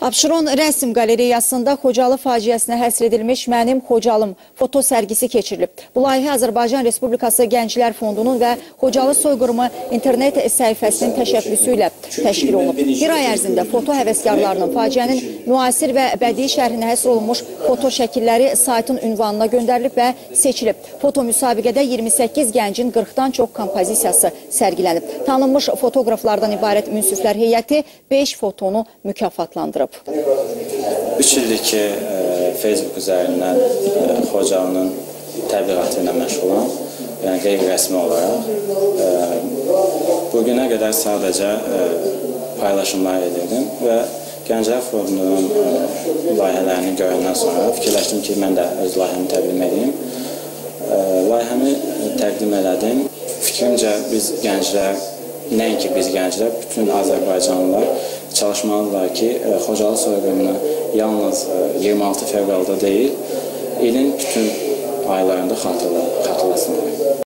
Abşeron rəsm qalereyasında Xocalı faciəsinə həsr edilmiş Mənim Xocalım foto sərgisi keçirilib. Bu layihə Azərbaycan Respublikası Gənclər Fondunun və Xocalı soyqırımı internet səhifəsinin təşəbbüsü ilə təşkil olunub. Bir ay ərzində foto həvəskarlarının faciənin müasir və bədii şərhinə həsr olunmuş foto şəkilləri saytın ünvanına göndərilib və seçilib. Foto müsabiqədə 28 gəncin 40-dan çox kompozisiyası sərgilənib. Tanınmış fotoqraflardan ibarət münsiflər heyəti 5 fotonu mükafatlandırıb. 3 ildir ki, e, Facebook üzərindən e, Xocalının təbliğatı ilə məşğulam, yəni qeyri-rəsmi olaraq. E, bugünə qədər sadəcə paylaşımlar edirdim və Gənclər Forumunun layihələrini görəndən sonra fikirləşdim ki, mən də öz layihəmi təqdim edeyim. Layihəmi təqdim elədim. Fikrimcə biz gənclər, nəinki biz gənclər, bütün Azərbaycanlılar çalışmalıdırlar ki, e, Xocalı soyqırımını yalnız e, 26 fevralda deyil, ilin bütün aylarında xatırlayırlar.